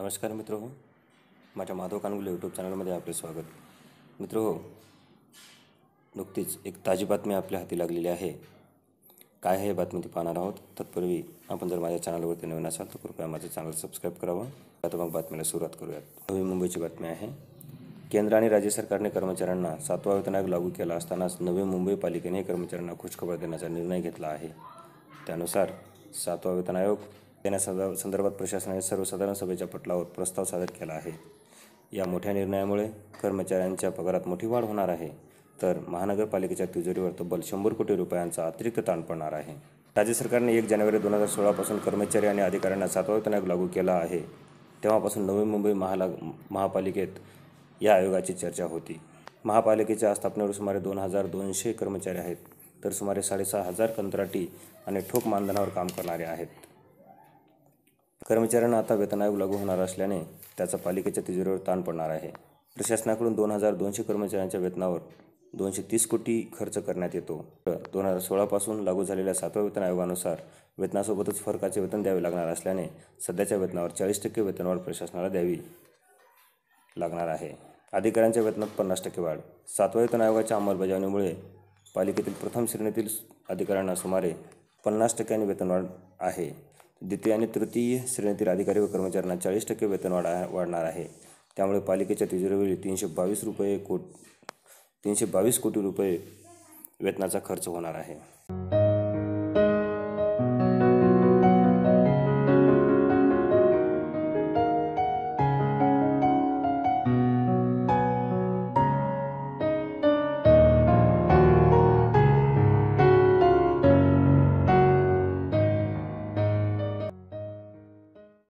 नमस्कार मित्र हो माझ्या माधव कानगुले यूट्यूब चॅनलमध्ये आपले स्वागत. मित्र हो नुकतीच एक ताजी बातमी आपल्या हाती लागलेली आहे. काय आहे हे बातमी ती पाहणार आहोत. तत्पूर्वी आपण जर माझ्या चॅनलवरती नवीन असाल तर कृपया माझं चॅनल सबस्क्राईब करावं. आता मग बातमीला सुरुवात करूयात. नवी मुंबईची बातमी आहे. केंद्र आणि राज्य सरकारने कर्मचाऱ्यांना सातवा वेतन आयोग लागू केला असतानाच नवी मुंबई पालिकेने कर्मचाऱ्यांना खुशखबर देण्याचा निर्णय घेतला आहे. त्यानुसार सातवा वेतन आयोग देण्यासंदर्भ संदर्भात प्रशासनाने सर्वसाधारण सभेच्या पटलावर प्रस्ताव सादर केला आहे. या मोठ्या निर्णयामुळे कर्मचाऱ्यांच्या पगारात मोठी वाढ होणार आहे. तर महानगरपालिकेच्या तिजोरीवर तब्बल शंभर कोटी रुपयांचा अतिरिक्त ताण पडणार आहे. राज्य सरकारने एक जानेवारी दोन हजार सोळापासून कर्मचारी आणि अधिकाऱ्यांना सातवा वेतन आयोग लागू केला आहे. तेव्हापासून नवी मुंबई महाला महापालिकेत या आयोगाची चर्चा होती. महापालिकेच्या स्थापनेवर सुमारे दोन हजार दोनशे कर्मचारी आहेत. तर सुमारे साडेसहा हजार कंत्राटी आणि ठोक मानधनावर काम करणारे आहेत. कर्मचाऱ्यांना आता वेतन आयोग लागू होणार असल्याने त्याचा पालिकेच्या तिजोरीवर ताण पडणार आहे. प्रशासनाकडून दोन हजार दोनशे कर्मचाऱ्यांच्या वेतनावर दोनशे तीस कोटी खर्च करण्यात येतो. तर दोन हजार सोळापासून लागू झालेल्या सातव्या वेतन आयोगानुसार वेतनासोबतच फरकाचे वेतन द्यावे लागणार असल्याने सध्याच्या वेतनावर चाळीस टक्के वेतनवाढ प्रशासनाला द्यावी लागणार आहे. अधिकाऱ्यांच्या वेतनात पन्नास टक्के वाढ. सातव्या वेतन आयोगाच्या अंमलबजावणीमुळे पालिकेतील प्रथम श्रेणीतील अधिकाऱ्यांना सुमारे पन्नास टक्क्यांनी वेतनवाढ आहे. द्वितीय आणि तृतीय श्रेणीतील अधिकारी व कर्मचाऱ्यांना चाळीस टक्के वेतन वाढा वाढणार आहे. त्यामुळे पालिकेच्या तिजोरीवरील तीनशे बावीस रुपये कोट तीनशे बावीस कोटी रुपये वेतनाचा खर्च होणार आहे.